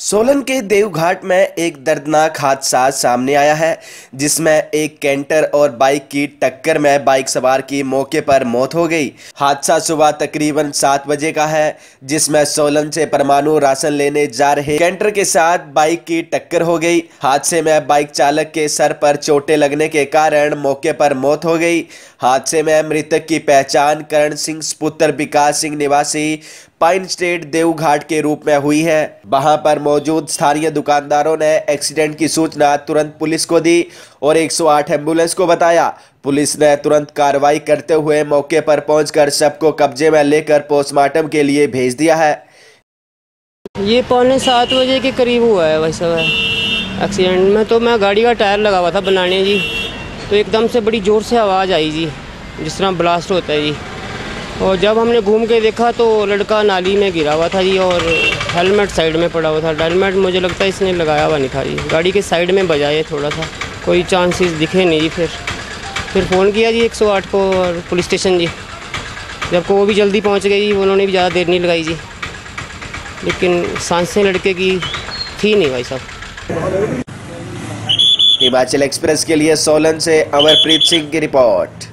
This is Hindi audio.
सोलन के देवघाट में एक दर्दनाक हादसा सामने आया है, जिसमें एक कैंटर और बाइक की टक्कर में बाइक सवार की मौके पर मौत हो गई। हादसा सुबह तकरीबन सात बजे का है, जिसमें सोलन से परमाणु राशन लेने जा रहे कैंटर के साथ बाइक की टक्कर हो गई। हादसे में बाइक चालक के सर पर चोटें लगने के कारण मौके पर मौत हो गई। हादसे में मृतक की पहचान करण सिंह, पुत्र विकास सिंह निवासी पाइन स्टेट देवघाट के रूप में हुई है। वहाँ पर मौजूद स्थानीय दुकानदारों ने एक्सीडेंट की सूचना तुरंत पुलिस को दी और 108 एंबुलेंस को बताया। पुलिस ने तुरंत कार्रवाई करते हुए मौके पर पहुंचकर सबको कब्जे में लेकर पोस्टमार्टम के लिए भेज दिया है। ये पौने सात बजे के करीब हुआ है वैसे एक्सीडेंट में तो मैं गाड़ी का टायर लगा हुआ था बनाने जी। तो एकदम से बड़ी ज़ोर से आवाज़ आई जी, जिस तरह ब्लास्ट होता है जी। और जब हमने घूम के देखा तो लड़का नाली में गिरा हुआ था जी और हेलमेट साइड में पड़ा हुआ था। हेलमेट मुझे लगता है इसने लगाया हुआ नहीं था जी। गाड़ी के साइड में बजाए थोड़ा सा कोई चांसेस दिखे नहीं जी फिर। फिर फ़ोन किया जी 108 को और पुलिस स्टेशन जी। जब को वो भी जल्दी पहुँच गई उन्होंने भी ज़्यादा देर नहीं लगाई जी। लेकिन साँसें लड़के की थी नहीं भाई साहब। हिमाचल एक्सप्रेस के लिए सोलन से अमरप्रीत सिंह की रिपोर्ट।